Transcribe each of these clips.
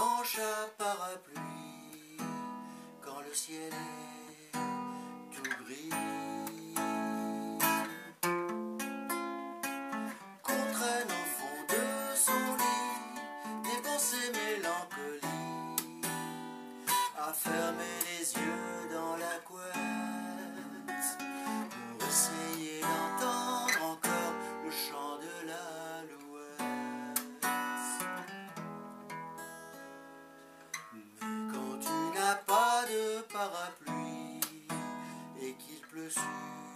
dimanche à parapluie, quand le ciel est tout gris. Qu'on traîne au fond de son lit, des pensées mélancoliques, à fermer les yeux parapluie et qu'il pleut sur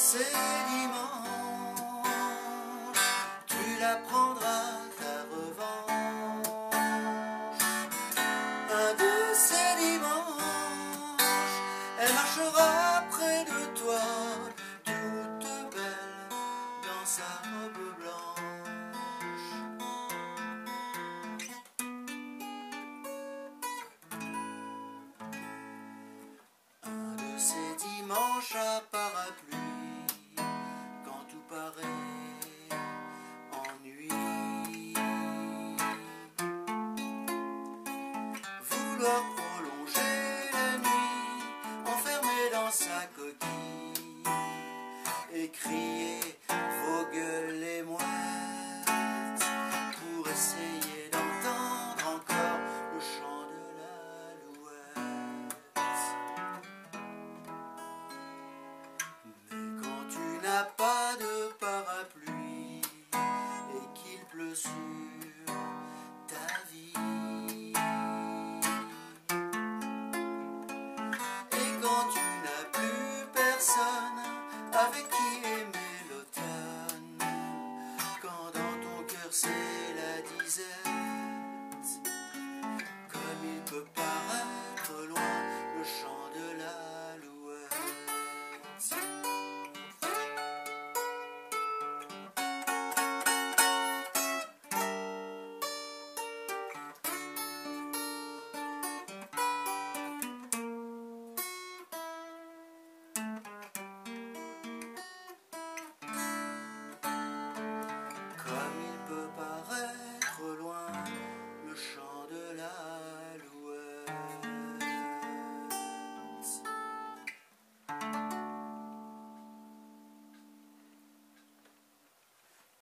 C'est dimanche, tu la prendras ta revanche. Un de ces dimanches, elle marchera près de toi, toute belle dans sa robe blanche. Un de ces dimanches à encore prolonger la nuit, enfermé dans sa coquille, et crier. house.